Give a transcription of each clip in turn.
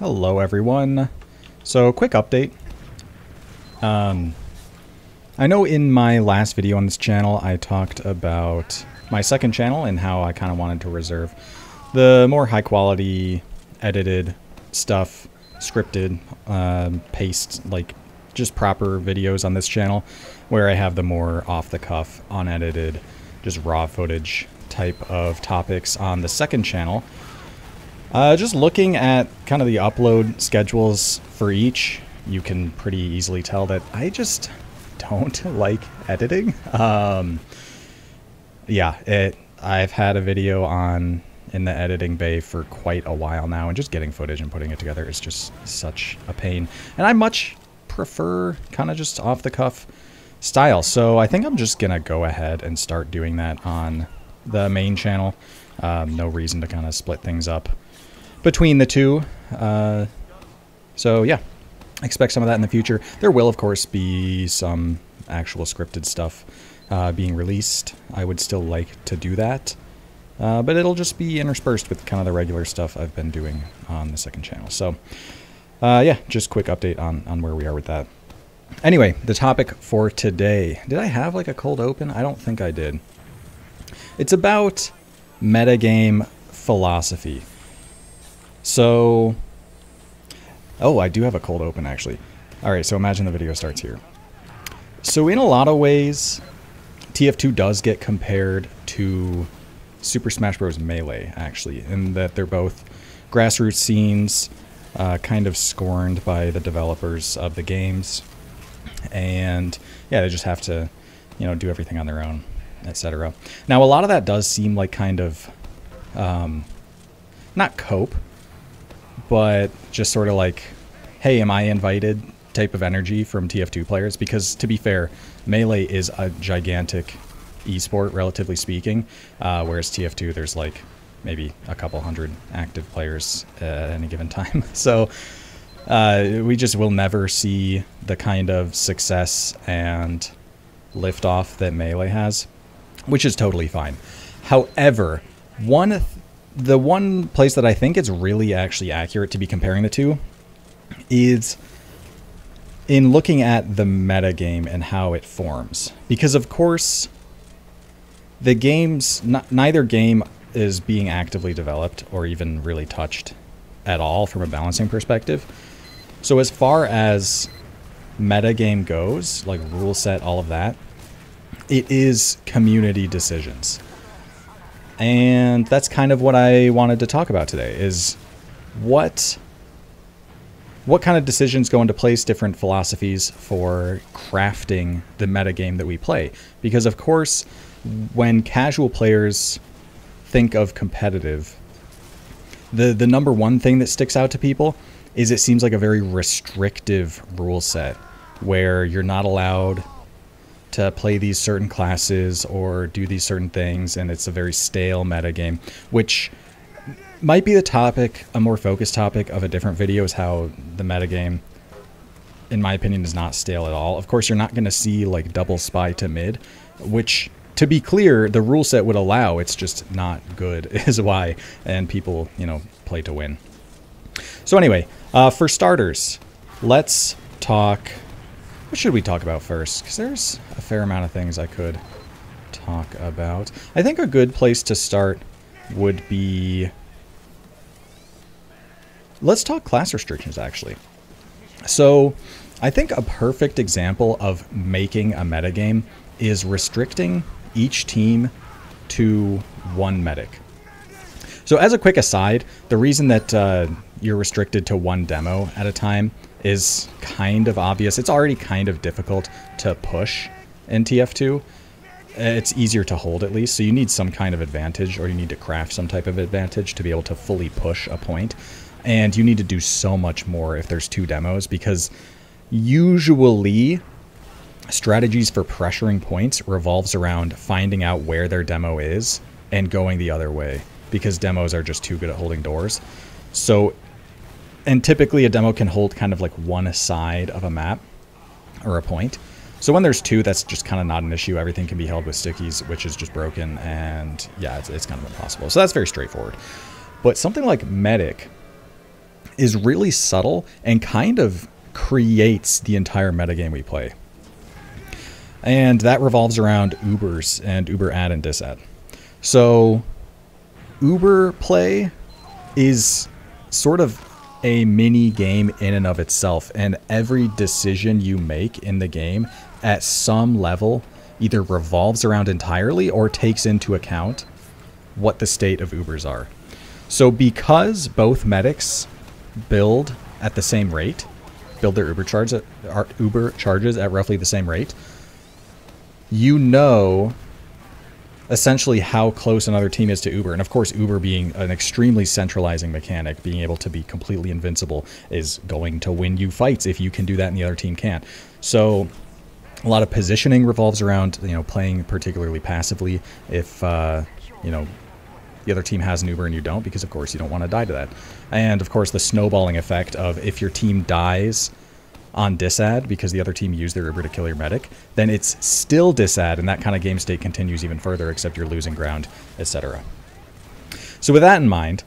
Hello everyone. So quick update. Um, I know in my last video on this channel I talked about my second channel and how I kind of wanted to reserve the more high quality edited stuff, scripted, um, paced, like just proper videos on this channel where I have the more off the cuff, unedited, just raw footage type of topics on the second channel. Uh, just looking at kind of the upload schedules for each, you can pretty easily tell that I just don't like editing. Um, yeah, it. I've had a video on in the editing bay for quite a while now, and just getting footage and putting it together is just such a pain. And I much prefer kind of just off the cuff style. So I think I'm just gonna go ahead and start doing that on the main channel. Um, no reason to kind of split things up between the two. Uh, so yeah, expect some of that in the future. There will, of course, be some actual scripted stuff uh, being released. I would still like to do that. Uh, but it'll just be interspersed with kind of the regular stuff I've been doing on the second channel. So, uh, yeah, just quick update on, on where we are with that. Anyway, the topic for today. Did I have like a cold open? I don't think I did. It's about metagame philosophy. So, oh, I do have a cold open actually. All right, so imagine the video starts here. So in a lot of ways, TF2 does get compared to Super Smash Bros. Melee, actually, in that they're both grassroots scenes, uh, kind of scorned by the developers of the games, and yeah, they just have to, you know, do everything on their own, etc. Now, a lot of that does seem like kind of, um, not cope, but just sort of like, hey, am I invited type of energy from TF2 players. Because to be fair, Melee is a gigantic esport, relatively speaking, uh, whereas TF2, there's like maybe a couple hundred active players at any given time. so uh, we just will never see the kind of success and liftoff that Melee has, which is totally fine. However, one the one place that I think it's really actually accurate to be comparing the two is in looking at the metagame and how it forms. Because, of course, the games, neither game is being actively developed or even really touched at all from a balancing perspective. So, as far as metagame goes, like rule set, all of that, it is community decisions. And that's kind of what I wanted to talk about today is what what kind of decisions go into place, different philosophies for crafting the metagame that we play. Because of course, when casual players think of competitive, the the number one thing that sticks out to people is it seems like a very restrictive rule set where you're not allowed to play these certain classes or do these certain things, and it's a very stale metagame, which might be the topic, a more focused topic of a different video is how the metagame, in my opinion, is not stale at all. Of course, you're not going to see like double spy to mid, which, to be clear, the rule set would allow. It's just not good, is why, and people, you know, play to win. So anyway, uh, for starters, let's talk what should we talk about first? Because there's a fair amount of things I could talk about. I think a good place to start would be... Let's talk class restrictions, actually. So, I think a perfect example of making a metagame is restricting each team to one medic. So as a quick aside, the reason that uh, you're restricted to one demo at a time is kind of obvious. It's already kind of difficult to push in TF2. It's easier to hold at least, so you need some kind of advantage or you need to craft some type of advantage to be able to fully push a point. And you need to do so much more if there's two demos because usually strategies for pressuring points revolves around finding out where their demo is and going the other way because demos are just too good at holding doors. So and typically a demo can hold kind of like one side of a map or a point. So when there's two, that's just kind of not an issue. Everything can be held with stickies, which is just broken, and yeah, it's, it's kind of impossible. So that's very straightforward. But something like Medic is really subtle and kind of creates the entire metagame we play. And that revolves around Ubers and Uber add and disad. So Uber play is sort of a mini game in and of itself, and every decision you make in the game at some level either revolves around entirely or takes into account what the state of Ubers are. So because both medics build at the same rate, build their Uber charge at, Uber charges at roughly the same rate, you know essentially how close another team is to Uber. And of course, Uber being an extremely centralizing mechanic, being able to be completely invincible, is going to win you fights if you can do that and the other team can't. So a lot of positioning revolves around you know playing particularly passively if uh, you know the other team has an Uber and you don't, because of course you don't want to die to that. And of course the snowballing effect of if your team dies on disad because the other team used their Uber to kill your medic, then it's still disad and that kind of game state continues even further except you're losing ground, etc. So with that in mind,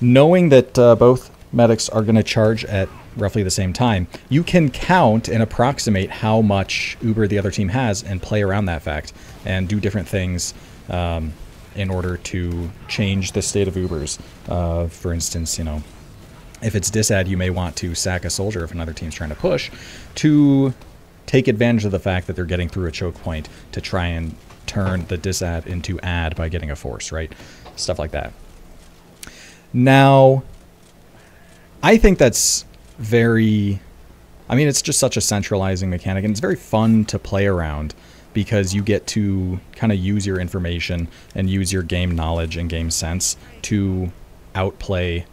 knowing that uh, both medics are going to charge at roughly the same time, you can count and approximate how much Uber the other team has and play around that fact and do different things um, in order to change the state of Ubers. Uh, for instance, you know, if it's disad, you may want to sack a soldier if another team's trying to push to take advantage of the fact that they're getting through a choke point to try and turn the disad into add by getting a force, right? Stuff like that. Now, I think that's very. I mean, it's just such a centralizing mechanic, and it's very fun to play around because you get to kind of use your information and use your game knowledge and game sense to outplay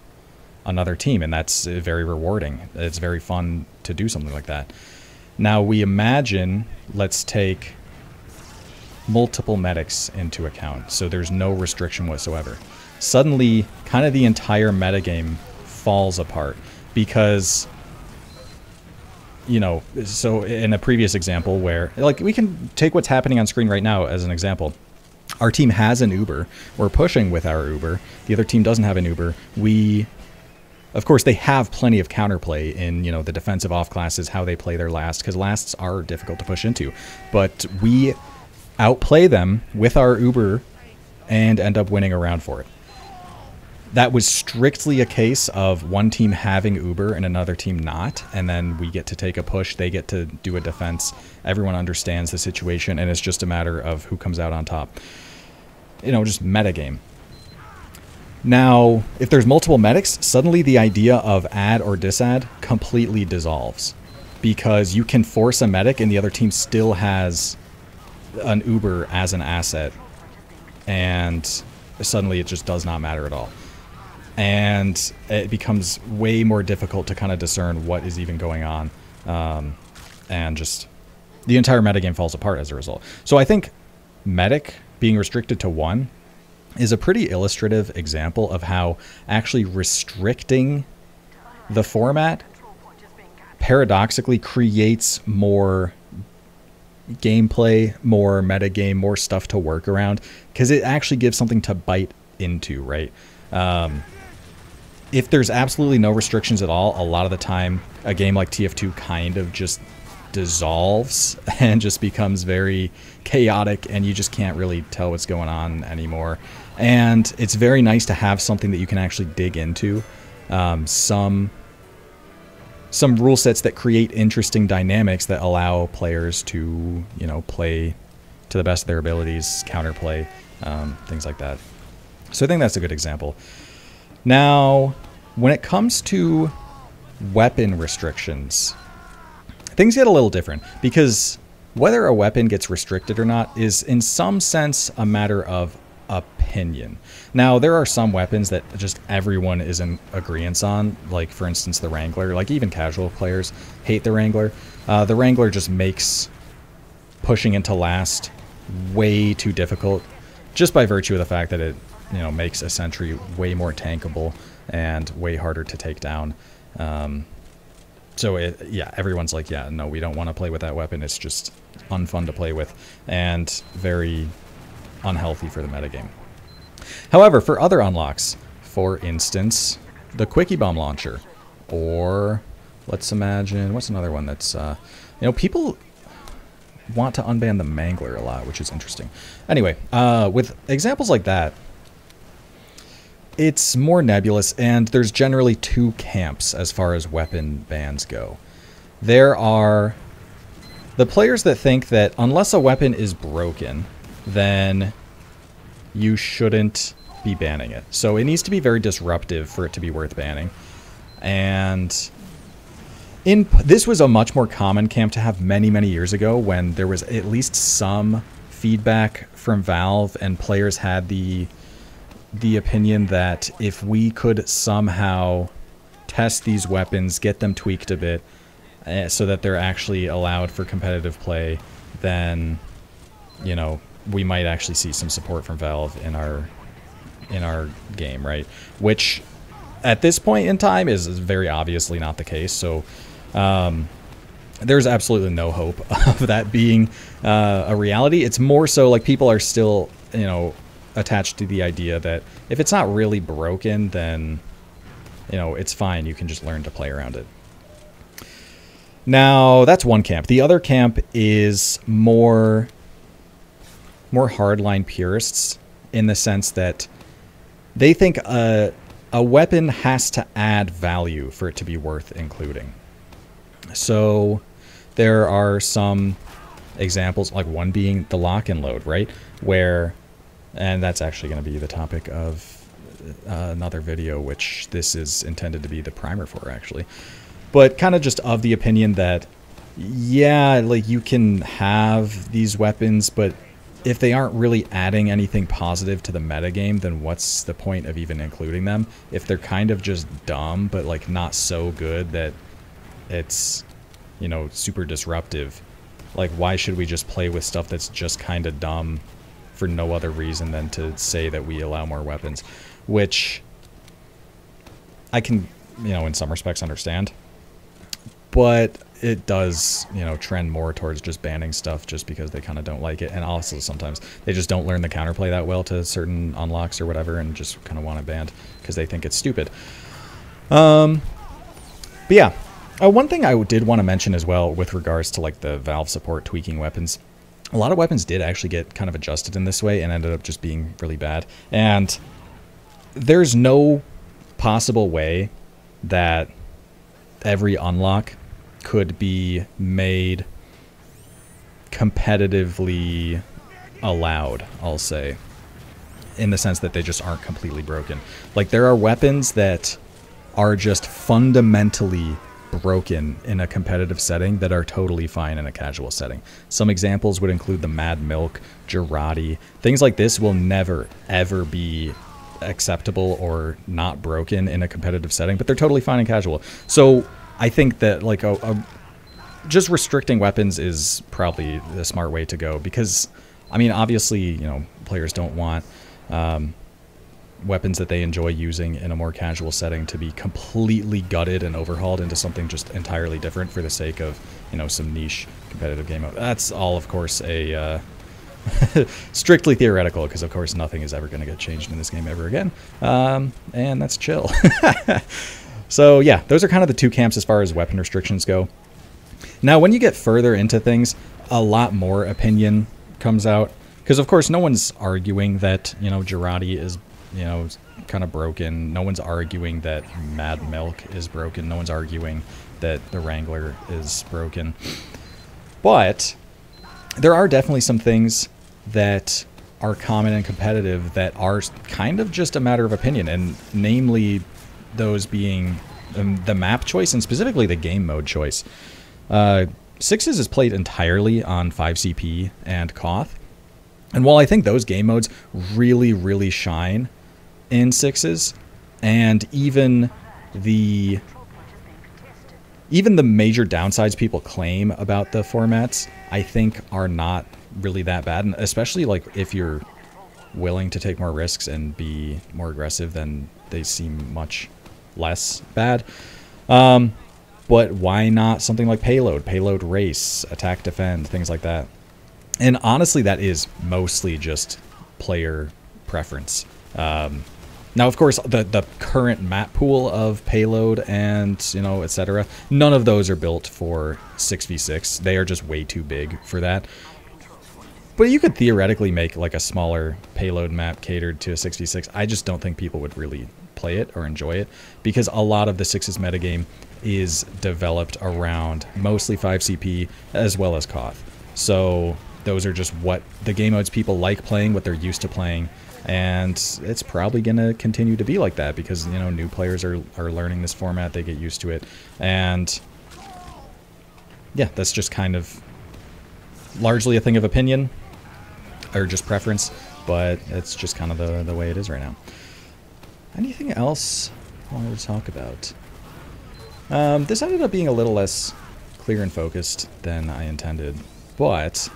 another team, and that's uh, very rewarding. It's very fun to do something like that. Now we imagine, let's take multiple medics into account, so there's no restriction whatsoever. Suddenly, kind of the entire metagame falls apart because you know, so in a previous example where, like, we can take what's happening on screen right now as an example. Our team has an Uber. We're pushing with our Uber. The other team doesn't have an Uber. We of course, they have plenty of counterplay in you know the defensive off classes, how they play their last, because lasts are difficult to push into. But we outplay them with our Uber and end up winning a round for it. That was strictly a case of one team having Uber and another team not, and then we get to take a push, they get to do a defense. Everyone understands the situation, and it's just a matter of who comes out on top. You know, just metagame. Now, if there's multiple medics, suddenly the idea of add or disad completely dissolves because you can force a medic and the other team still has an Uber as an asset and suddenly it just does not matter at all. And it becomes way more difficult to kind of discern what is even going on. Um, and just the entire metagame falls apart as a result. So I think medic being restricted to one is a pretty illustrative example of how actually restricting the format paradoxically creates more gameplay, more metagame, more stuff to work around because it actually gives something to bite into, right? Um, if there's absolutely no restrictions at all, a lot of the time a game like TF2 kind of just dissolves and just becomes very chaotic and you just can't really tell what's going on anymore. And it's very nice to have something that you can actually dig into. Um, some some rule sets that create interesting dynamics that allow players to, you know, play to the best of their abilities, counterplay, um, things like that. So I think that's a good example. Now, when it comes to weapon restrictions, things get a little different because whether a weapon gets restricted or not is in some sense a matter of opinion. Now, there are some weapons that just everyone is in agreement on, like for instance the Wrangler. Like even casual players hate the Wrangler. Uh, the Wrangler just makes pushing into last way too difficult, just by virtue of the fact that it, you know, makes a sentry way more tankable and way harder to take down. Um, so it, yeah, everyone's like, yeah, no, we don't want to play with that weapon. It's just unfun to play with and very unhealthy for the metagame. However, for other unlocks, for instance, the Quickiebomb Launcher, Or let's imagine, what's another one that's, uh, you know, people want to unban the Mangler a lot, which is interesting. Anyway, uh, with examples like that, it's more nebulous, and there's generally two camps as far as weapon bans go. There are the players that think that unless a weapon is broken, then you shouldn't be banning it. So it needs to be very disruptive for it to be worth banning. And in this was a much more common camp to have many, many years ago when there was at least some feedback from Valve and players had the the opinion that if we could somehow test these weapons, get them tweaked a bit, uh, so that they're actually allowed for competitive play, then, you know, we might actually see some support from Valve in our in our game, right? Which, at this point in time, is very obviously not the case. So, um, there's absolutely no hope of that being uh, a reality. It's more so like people are still, you know, attached to the idea that if it's not really broken, then you know it's fine. You can just learn to play around it. Now that's one camp. The other camp is more more hardline purists in the sense that they think a a weapon has to add value for it to be worth including. So there are some examples, like one being the Loch-n-Load, right? Where and that's actually going to be the topic of uh, another video, which this is intended to be the primer for, actually. But kind of just of the opinion that, yeah, like you can have these weapons, but if they aren't really adding anything positive to the metagame, then what's the point of even including them? If they're kind of just dumb, but like not so good that it's, you know, super disruptive, like why should we just play with stuff that's just kind of dumb for no other reason than to say that we allow more weapons, which I can, you know, in some respects understand. But it does, you know, trend more towards just banning stuff just because they kind of don't like it. And also sometimes they just don't learn the counterplay that well to certain unlocks or whatever and just kind of want it banned because they think it's stupid. Um, but yeah, uh, one thing I did want to mention as well with regards to like the Valve support tweaking weapons a lot of weapons did actually get kind of adjusted in this way and ended up just being really bad. And there's no possible way that every unlock could be made competitively allowed, I'll say, in the sense that they just aren't completely broken. Like, there are weapons that are just fundamentally broken in a competitive setting that are totally fine in a casual setting. Some examples would include the Mad Milk, Jarate. Things like this will never, ever be acceptable or not broken in a competitive setting, but they're totally fine in casual. So I think that like a, a just restricting weapons is probably the smart way to go because, I mean, obviously, you know, players don't want um, weapons that they enjoy using in a more casual setting to be completely gutted and overhauled into something just entirely different for the sake of, you know, some niche competitive game mode. That's all, of course, a uh, strictly theoretical, because of course nothing is ever going to get changed in this game ever again. Um, and that's chill. so yeah, those are kind of the two camps as far as weapon restrictions go. Now, when you get further into things, a lot more opinion comes out. Because of course, no one's arguing that you know Jarate is you know, kind of broken. No one's arguing that Mad Milk is broken. No one's arguing that the Wrangler is broken. But there are definitely some things that are common and competitive that are kind of just a matter of opinion, and namely those being the map choice and specifically the game mode choice. Uh, Sixes is played entirely on 5CP and Koth. And while I think those game modes really, really shine in sixes, and even the even the major downsides people claim about the formats, I think are not really that bad, and especially like if you're willing to take more risks and be more aggressive, then they seem much less bad. Um, but why not something like payload, payload race, attack defend, things like that? And honestly, that is mostly just player preference. Um, Now, of course, the the current map pool of payload and you know etc. None of those are built for 6v6. They are just way too big for that. But you could theoretically make like a smaller payload map catered to a 6v6. I just don't think people would really play it or enjoy it because a lot of the 6's metagame is developed around mostly 5CP as well as Koth. So those are just what the game modes people like playing, what they're used to playing, and it's probably going to continue to be like that because you know new players are, are learning this format, they get used to it, and yeah, that's just kind of largely a thing of opinion or just preference, but it's just kind of the, the way it is right now. Anything else I wanted to talk about? Um, this ended up being a little less clear and focused than I intended, but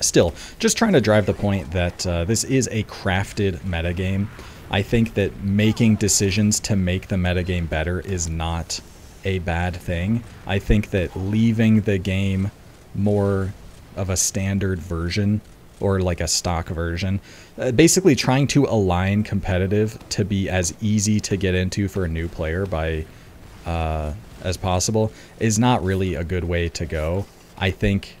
still, just trying to drive the point that uh, this is a crafted metagame. I think that making decisions to make the metagame better is not a bad thing. I think that leaving the game more of a standard version or like a stock version. Uh, basically trying to align competitive to be as easy to get into for a new player by uh, as possible is not really a good way to go. I think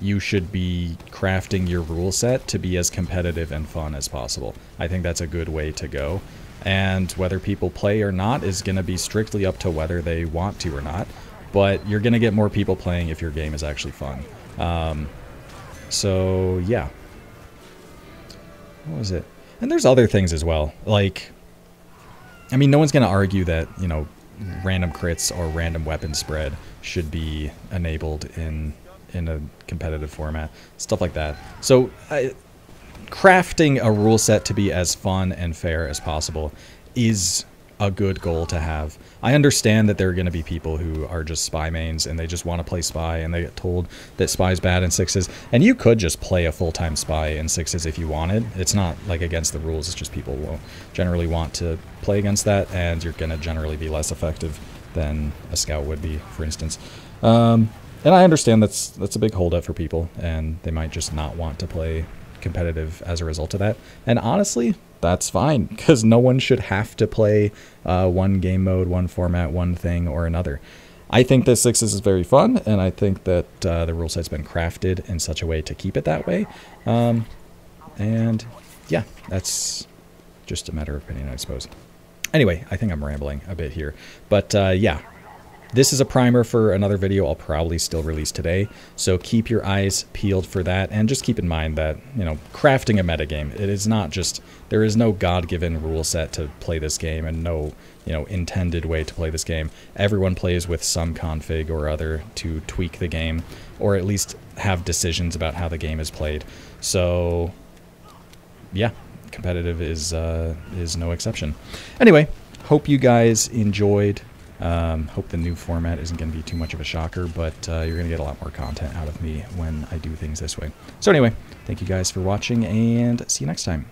you should be crafting your rule set to be as competitive and fun as possible. I think that's a good way to go. And whether people play or not is going to be strictly up to whether they want to or not. But you're going to get more people playing if your game is actually fun. Um, so, yeah. What was it? And there's other things as well. Like, I mean, no one's going to argue that, you know, random crits or random weapon spread should be enabled in in a competitive format, stuff like that. So, I, crafting a rule set to be as fun and fair as possible is a good goal to have. I understand that there are going to be people who are just spy mains and they just want to play spy and they get told that spy's bad in sixes. And you could just play a full-time spy in sixes if you wanted. It's not like against the rules. It's just people will generally want to play against that and you're going to generally be less effective than a scout would be, for instance. Um, and I understand that's that's a big holdup for people and they might just not want to play competitive as a result of that. And honestly, that's fine because no one should have to play uh, one game mode, one format, one thing or another. I think that Sixes is very fun, and I think that uh, the rule set's been crafted in such a way to keep it that way. Um, and yeah, that's just a matter of opinion, I suppose. Anyway, I think I'm rambling a bit here. But uh, yeah, this is a primer for another video I'll probably still release today, so keep your eyes peeled for that, and just keep in mind that, you know, crafting a metagame, it is not just, there is no God-given rule set to play this game, and no, you know, intended way to play this game. Everyone plays with some config or other to tweak the game, or at least have decisions about how the game is played. So, yeah, competitive is, uh, is no exception. Anyway, hope you guys enjoyed um, hope the new format isn't going to be too much of a shocker, but uh, you're going to get a lot more content out of me when I do things this way. So anyway, thank you guys for watching, and see you next time.